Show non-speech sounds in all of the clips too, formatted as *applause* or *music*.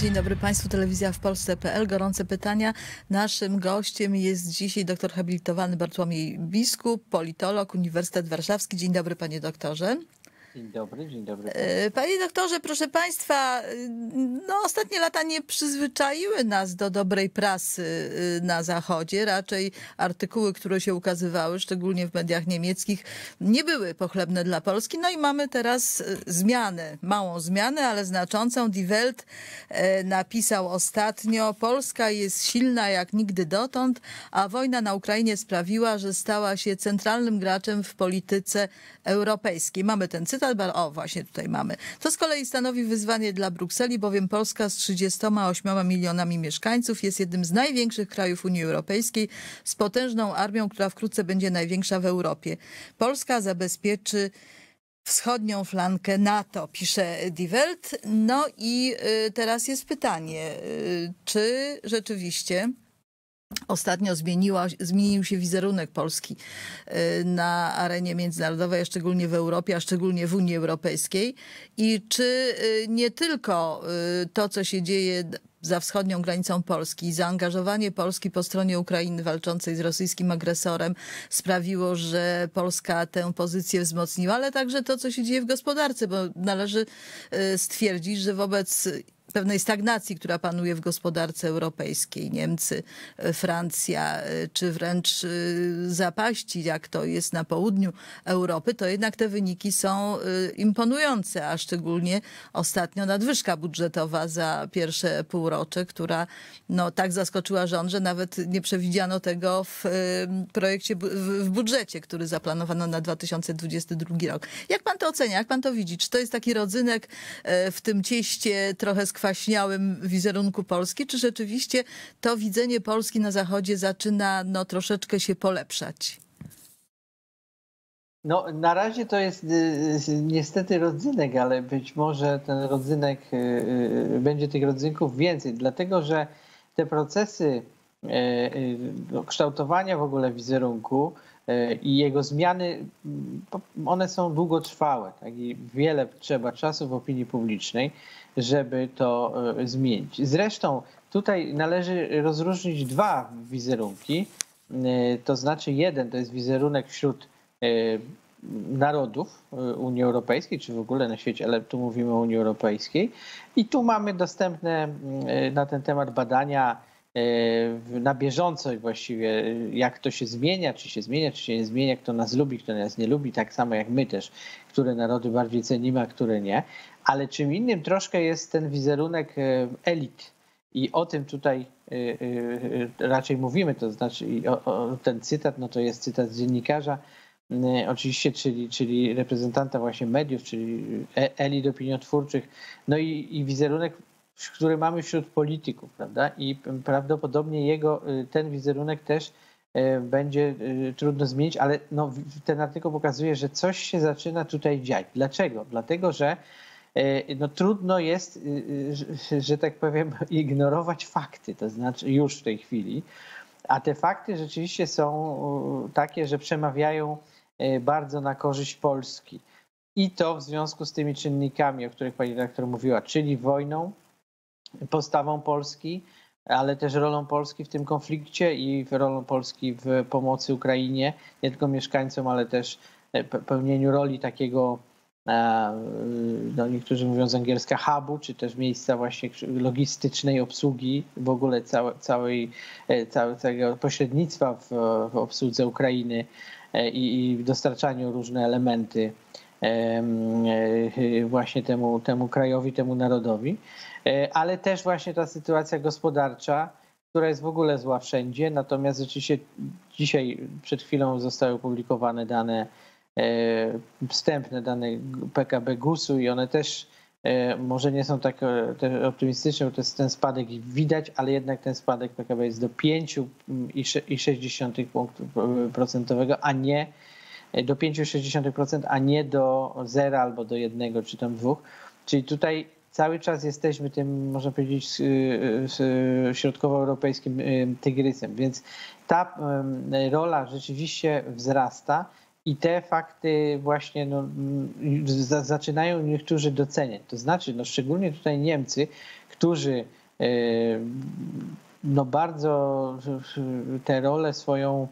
Dzień dobry Państwu, Telewizja w Polsce.pl. Gorące pytania. Naszym gościem jest dzisiaj doktor habilitowany Bartłomiej Biskup, politolog, Uniwersytet Warszawski. Dzień dobry Panie doktorze. Dzień dobry, dzień dobry. E, Panie doktorze, proszę Państwa, y, no ostatnie lata nie przyzwyczaiły nas do dobrej prasy y, na Zachodzie. Raczej artykuły, które się ukazywały, szczególnie w mediach niemieckich, nie były pochlebne dla Polski. No i mamy teraz y, zmianę, małą zmianę, ale znaczącą. Die Welt e, napisał ostatnio, Polska jest silna jak nigdy dotąd, a wojna na Ukrainie sprawiła, że stała się centralnym graczem w polityce europejskiej. Mamy ten cytat, o właśnie tutaj mamy. To z kolei stanowi wyzwanie dla Brukseli, bowiem Polska z 38 milionami mieszkańców jest jednym z największych krajów Unii Europejskiej z potężną armią, która wkrótce będzie największa w Europie. Polska zabezpieczy wschodnią flankę NATO, pisze Die Welt. No i y, teraz jest pytanie, y, czy rzeczywiście Ostatnio zmieniła, zmienił się wizerunek Polski y, na arenie międzynarodowej, a szczególnie w Europie, a szczególnie w Unii Europejskiej. I czy y, nie tylko y, to, co się dzieje za wschodnią granicą Polski, zaangażowanie Polski po stronie Ukrainy walczącej z rosyjskim agresorem sprawiło, że Polska tę pozycję wzmocniła, ale także to, co się dzieje w gospodarce, bo należy stwierdzić, że wobec pewnej stagnacji, która panuje w gospodarce europejskiej. Niemcy, e, Francja, e, czy wręcz e, zapaści, jak to jest na południu Europy, to jednak te wyniki są imponujące, a szczególnie ostatnio nadwyżka budżetowa za pierwsze półrocze, która no, tak zaskoczyła rząd, że nawet nie przewidziano tego w projekcie, w budżecie, który zaplanowano na 2022 rok. Jak pan to ocenia? Jak pan to widzi? Czy to jest taki rodzynek w tym cieście trochę skwaśniałym, kwaśniałym wizerunku Polski, czy rzeczywiście to widzenie Polski na Zachodzie zaczyna no, troszeczkę się polepszać? No, na razie to jest y, y, niestety rodzynek, ale być może ten rodzynek, y, będzie tych rodzynków więcej, dlatego że te procesy kształtowania w ogóle wizerunku i jego zmiany, one są długotrwałe tak? i wiele trzeba czasu w opinii publicznej żeby to e, zmienić. Zresztą tutaj należy rozróżnić dwa wizerunki. E, to znaczy jeden to jest wizerunek wśród e, narodów Unii Europejskiej, czy w ogóle na świecie, ale tu mówimy o Unii Europejskiej. I tu mamy dostępne na ten temat badania na bieżąco właściwie, jak to się zmienia, czy się zmienia, czy się nie zmienia, kto nas lubi, kto nas nie lubi, tak samo jak my też, które narody bardziej cenimy, a które nie ale czym innym troszkę jest ten wizerunek e, elit. I o tym tutaj e, e, raczej mówimy, to znaczy ten cytat, no to jest cytat z dziennikarza, oczywiście, czyli, czyli reprezentanta właśnie mediów, czyli elit opiniotwórczych, no i, i wizerunek, który mamy wśród polityków, prawda? I prawdopodobnie jego, ten wizerunek też będzie trudno zmienić, ale no, ten artykuł pokazuje, że coś się zaczyna tutaj dziać. Dlaczego? Dlatego, że no trudno jest, y, y, że tak powiem, *laughs* ignorować fakty, to znaczy już w tej chwili. A te fakty rzeczywiście są takie, że przemawiają bardzo na korzyść Polski. I to w związku z tymi czynnikami, o których pani redaktor mówiła, czyli wojną, postawą Polski, ale też rolą Polski w tym konflikcie i rolą Polski w pomocy Ukrainie, nie tylko mieszkańcom, ale też e, pełnieniu roli takiego no niektórzy mówiąc angielska hubu, czy też miejsca właśnie logistycznej obsługi w ogóle całe, całej, e, całe, całego pośrednictwa w, w obsłudze Ukrainy e, i, i dostarczaniu różne elementy e, właśnie temu, temu krajowi, temu narodowi, ale też właśnie ta sytuacja gospodarcza, która jest w ogóle zła wszędzie, natomiast rzeczywiście dzisiaj przed chwilą zostały opublikowane dane E, wstępne dane PKB GUS-u i one też e, może nie są tak e, optymistyczne, bo to jest ten spadek widać, ale jednak ten spadek PKB jest do 5,6 punktu procentowego, a nie do 5,6%, a nie do 0 albo do 1 czy tam 2. Czyli tutaj cały czas jesteśmy tym, można powiedzieć, środkowoeuropejskim tygrysem, więc ta rola rzeczywiście wzrasta I te fakty właśnie no, zaczynają niektórzy doceniać. To znaczy, no, szczególnie tutaj Niemcy, którzy no, bardzo tę rolę swoją,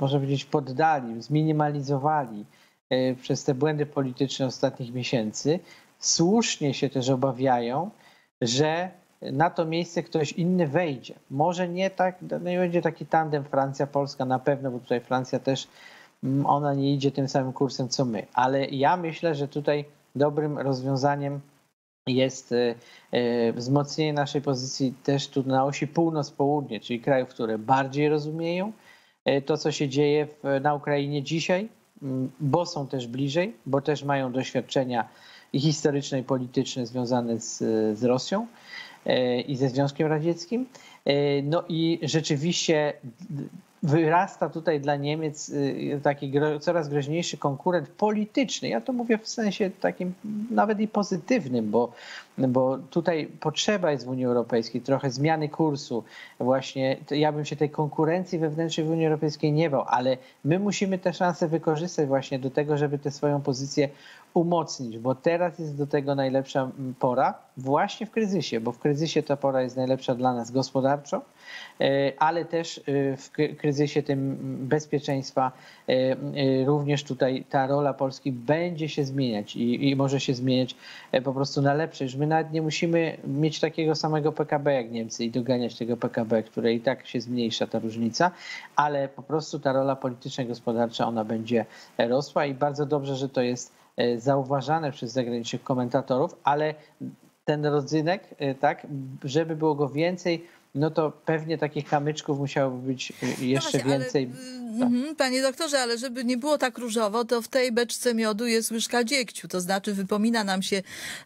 można powiedzieć, poddali, zminimalizowali przez te błędy polityczne ostatnich miesięcy, słusznie się też obawiają, że na to miejsce ktoś inny wejdzie. Może nie tak, no nie będzie taki tandem Francja-Polska na pewno, bo tutaj Francja też, mm, ona nie idzie tym samym kursem co my. Ale ja myślę, że tutaj dobrym rozwiązaniem jest e, e, wzmocnienie naszej pozycji też tu na osi północ-południe, czyli krajów, które bardziej rozumieją e, to, co się dzieje na Ukrainie dzisiaj, mm, bo są też bliżej, bo też mają doświadczenia historyczne i polityczne związane z, z Rosją e, i ze Związkiem Radzieckim. E, no i rzeczywiście wyrasta tutaj dla Niemiec y, taki coraz groźniejszy konkurent polityczny. Ja to mówię w sensie takim nawet i pozytywnym, bo, bo tutaj potrzeba jest w Unii Europejskiej trochę zmiany kursu. Właśnie ja bym się tej konkurencji wewnętrznej w Unii Europejskiej nie bał, ale my musimy te szanse wykorzystać właśnie do tego, żeby tę swoją pozycję umocnić, bo teraz jest do tego najlepsza pora, właśnie w kryzysie, bo w kryzysie ta pora jest najlepsza dla nas gospodarczo, e, ale też e, w kryzysie tym bezpieczeństwa e, również tutaj ta rola Polski będzie się zmieniać i, i może się zmieniać po prostu na lepsze. Już my nawet nie musimy mieć takiego samego PKB jak Niemcy i doganiać tego PKB, które i tak się zmniejsza ta różnica, ale po prostu ta rola polityczna i gospodarcza ona będzie rosła i bardzo dobrze, że to jest zauważane przez zagranicznych komentatorów, ale ten rodzynek, e, tak, żeby było go więcej, no to pewnie takich kamyczków musiałoby być e, no jeszcze no właśnie, więcej. Ale tak. Mhm, panie doktorze, ale żeby nie było tak różowo, to w tej beczce miodu jest łyżka dziegciu. To znaczy wypomina nam się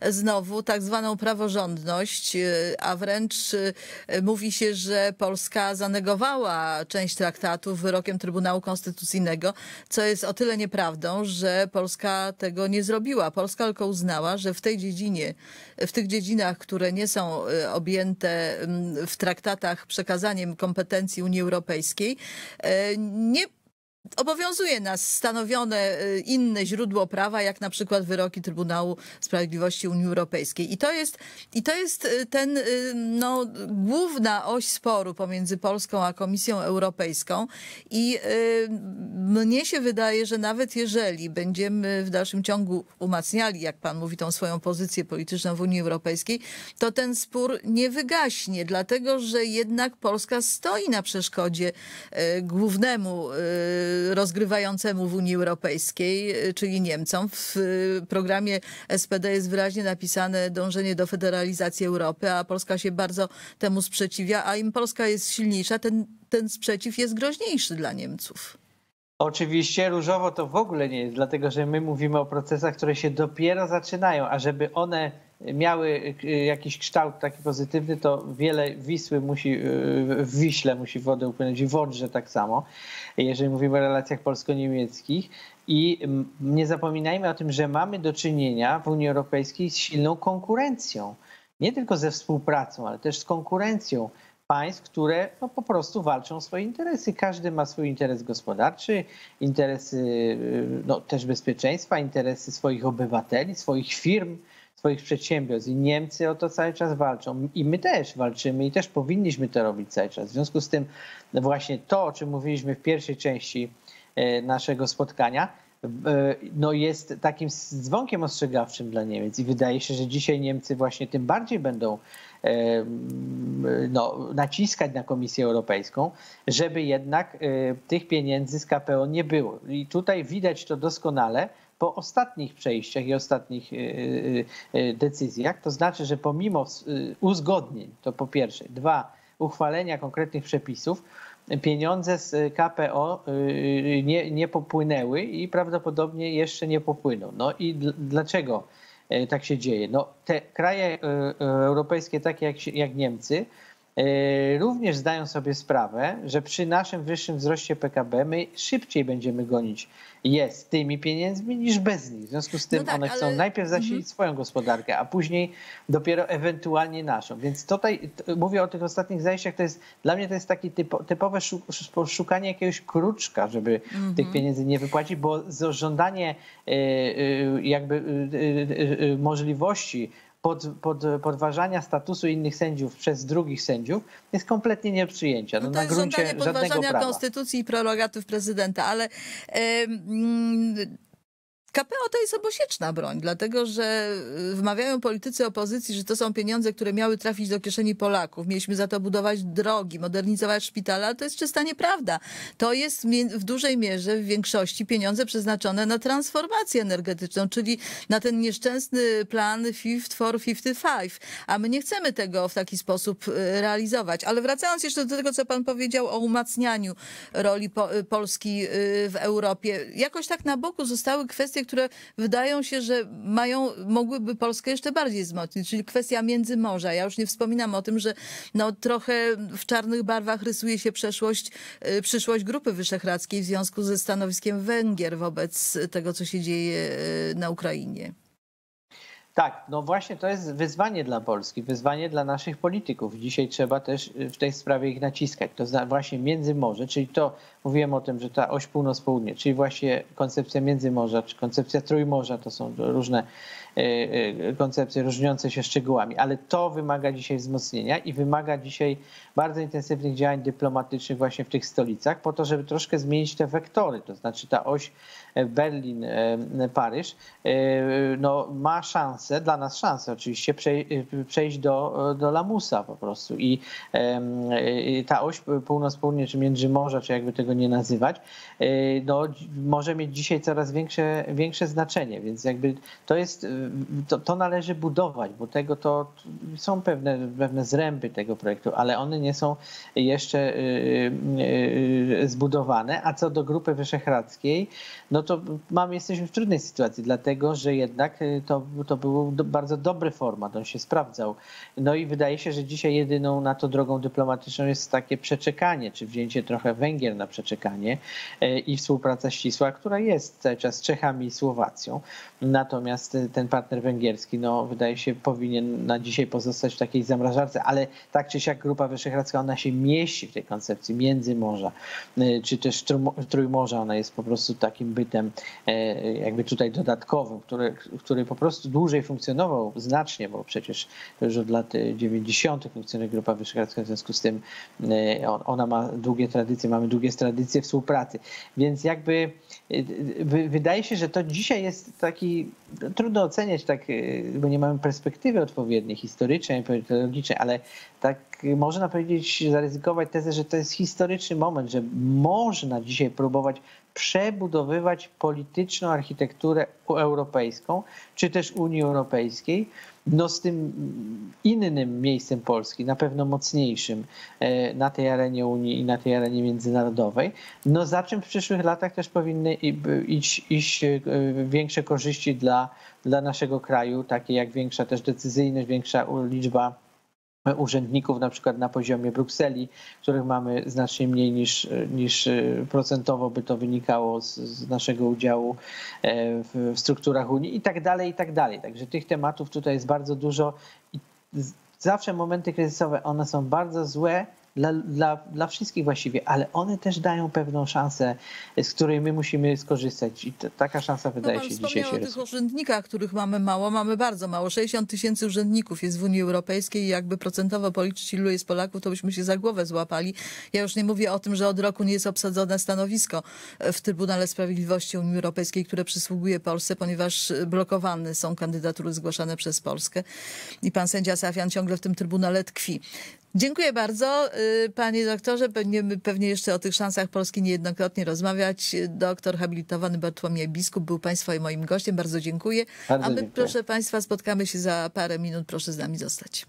znowu tak zwaną praworządność, y, a wręcz y, mówi się, że Polska zanegowała część traktatów wyrokiem Trybunału Konstytucyjnego, co jest o tyle nieprawdą, że Polska tego nie zrobiła. Polska tylko uznała, że w tej dziedzinie, w tych dziedzinach, które nie są y, objęte mm, w traktatach przekazaniem kompetencji Unii Europejskiej, nie obowiązuje nas stanowione y, inne źródło prawa, jak na przykład wyroki Trybunału Sprawiedliwości Unii Europejskiej. I to jest, i to jest y, ten, y, no, główna oś sporu pomiędzy Polską a Komisją Europejską. I mnie się wydaje, że nawet jeżeli będziemy w dalszym ciągu umacniali, jak pan mówi, tą swoją pozycję polityczną w Unii Europejskiej, to ten spór nie wygaśnie, dlatego że jednak Polska stoi na przeszkodzie głównemu rozgrywającemu w Unii Europejskiej, czyli Niemcom. W programie SPD jest wyraźnie napisane dążenie do federalizacji Europy, a Polska się bardzo temu sprzeciwia, a im Polska jest silniejsza, ten, ten sprzeciw jest groźniejszy dla Niemców. Oczywiście różowo to w ogóle nie jest, dlatego że my mówimy o procesach, które się dopiero zaczynają, a żeby one miały y, jakiś kształt taki pozytywny, to wiele Wisły musi, y, w Wiśle musi wodę upłynąć i w Odrze tak samo, jeżeli mówimy o relacjach polsko-niemieckich. I nie zapominajmy o tym, że mamy do czynienia w Unii Europejskiej z silną konkurencją. Nie tylko ze współpracą, ale też z konkurencją państw, które no, po prostu walczą o swoje interesy. Każdy ma swój interes gospodarczy, interesy y, no, też bezpieczeństwa, interesy swoich obywateli, swoich firm swoich przedsiębiorstw i Niemcy o to cały czas walczą i my też walczymy i też powinniśmy to robić cały czas. W związku z tym właśnie to, o czym mówiliśmy w pierwszej części e, naszego spotkania, e, no jest takim dzwonkiem ostrzegawczym dla Niemiec i wydaje się, że dzisiaj Niemcy właśnie tym bardziej będą e, no, naciskać na Komisję Europejską, żeby jednak tych pieniędzy z KPO nie było. I tutaj widać to doskonale, po ostatnich przejściach i ostatnich y, y, y, decyzjach. To znaczy, że pomimo uzgodnień, to po pierwsze, dwa, uchwalenia konkretnych przepisów, pieniądze z KPO nie, nie popłynęły i prawdopodobnie jeszcze nie popłyną. No i dlaczego tak się dzieje? No, te kraje europejskie, takie jak, jak Niemcy, również zdają sobie sprawę, że przy naszym wyższym wzroście PKB my szybciej będziemy gonić je z tymi pieniędzmi niż bez nich. W związku z tym No tak, one chcą ale- najpierw zasilić swoją gospodarkę, a później dopiero ewentualnie naszą. Więc tutaj mówię o tych ostatnich zajściach, to jest dla mnie to jest takie typo, typowe szu, szu- szukanie jakiegoś kruczka, żeby tych pieniędzy nie wypłacić, bo żądanie e, e, jakby e, e, e, możliwości pod, pod, podważania statusu innych sędziów przez drugich sędziów jest kompletnie nie do przyjęcia. No, No to na jest gruncie żądanie podważania konstytucji i prerogatyw prezydenta, ale em, KPO to jest obosieczna broń, dlatego że y, wmawiają politycy opozycji, że to są pieniądze, które miały trafić do kieszeni Polaków. Mieliśmy za to budować drogi, modernizować szpitale, ale to jest czysta nieprawda. To jest w dużej mierze, w większości pieniądze przeznaczone na transformację energetyczną, czyli na ten nieszczęsny plan Fit for 55. A my nie chcemy tego w taki sposób y, realizować. Ale wracając jeszcze do tego, co pan powiedział o umacnianiu roli po, Polski y, w Europie. Jakoś tak na boku zostały kwestie, które wydają się, że mają, mogłyby Polskę jeszcze bardziej wzmocnić, czyli kwestia Międzymorza. Ja już nie wspominam o tym, że no, trochę w czarnych barwach rysuje się przeszłość, y, przyszłość Grupy Wyszehradzkiej w związku ze stanowiskiem Węgier wobec tego, co się dzieje y, na Ukrainie. Tak, no właśnie to jest wyzwanie dla Polski, wyzwanie dla naszych polityków. Dzisiaj trzeba też y, w tej sprawie ich naciskać. To właśnie Międzymorze, czyli to, mówiłem o tym, że ta oś północ-południe, czyli właśnie koncepcja Międzymorza, czy koncepcja Trójmorza, to są różne y, y, koncepcje różniące się szczegółami, ale to wymaga dzisiaj wzmocnienia i wymaga dzisiaj bardzo intensywnych działań dyplomatycznych właśnie w tych stolicach, po to, żeby troszkę zmienić te wektory, to znaczy ta oś Berlin, e, Paryż, e, no, ma szansę, dla nas szansę oczywiście, przej- e, przejść do, do lamusa po prostu. I e, ta oś północ-południe, czy Międzymorza, czy jakby tego nie nazywać, e, no, może mieć dzisiaj coraz większe, większe znaczenie, więc jakby to jest, e, to, to należy budować, bo tego to są pewne, pewne zręby tego projektu, ale one nie są jeszcze zbudowane. A co do Grupy Wyszehradzkiej, no to mamy, jesteśmy w trudnej sytuacji, dlatego że jednak y, to, to był bardzo dobry format, on się sprawdzał. No i wydaje się, że dzisiaj jedyną na to drogą dyplomatyczną jest takie przeczekanie, czy wzięcie trochę Węgier na przeczekanie y, i współpraca ścisła, która jest cały czas z Czechami i Słowacją. Natomiast y, ten partner węgierski, no wydaje się, powinien na dzisiaj pozostać w takiej zamrażarce, ale tak czy siak Grupa Wyszehradzka, ona się mieści w tej koncepcji Międzymorza, czy też Trójmo- Trójmorza, ona jest po prostu takim bytem e, jakby tutaj dodatkowym, który, który po prostu dłużej funkcjonował znacznie, bo przecież już od lat y, 90. funkcjonuje Grupa Wyszehradzka, w związku z tym on- ona ma długie tradycje, mamy długie tradycje współpracy, więc jakby wy- wydaje się, że to dzisiaj jest taki, no, trudno oceniać tak, bo nie mamy perspektywy odpowiedniej, historycznej, politologicznej, ale tak można powiedzieć, zaryzykować tezę, że to jest historyczny moment, że można dzisiaj próbować przebudowywać polityczną architekturę europejską, czy też Unii Europejskiej, no z tym innym miejscem Polski, na pewno mocniejszym e, na tej arenie Unii i na tej arenie międzynarodowej, no za czym w przyszłych latach też powinny iść, iść e, większe korzyści dla, dla naszego kraju, takie jak większa też decyzyjność, większa liczba urzędników na przykład na poziomie Brukseli, których mamy znacznie mniej niż, niż e, procentowo by to wynikało z, z naszego udziału e, w, w strukturach Unii i tak dalej, i tak dalej. Także tych tematów tutaj jest bardzo dużo i zawsze momenty kryzysowe, one są bardzo złe dla, dla, dla wszystkich właściwie, ale one też dają pewną szansę, z której my musimy skorzystać i to, taka szansa No wydaje pan się dzisiaj się o tych urzędnikach, których mamy mało. Mamy bardzo mało. 60 tysięcy urzędników jest w Unii Europejskiej i jakby procentowo policzyć, ilu jest Polaków, to byśmy się za głowę złapali. Ja już nie mówię o tym, że od roku nie jest obsadzone stanowisko w Trybunale Sprawiedliwości Unii Europejskiej, które przysługuje Polsce, ponieważ blokowane są kandydatury zgłaszane przez Polskę. I pan sędzia Safian ciągle w tym Trybunale tkwi. Dziękuję bardzo, y, panie doktorze. Będziemy pewnie jeszcze o tych szansach Polski niejednokrotnie rozmawiać. Doktor habilitowany Bartłomiej Biskup był państwa i moim gościem. Bardzo dziękuję. Bardzo A my, dziękuję. proszę państwa, spotkamy się za parę minut. Proszę z nami zostać.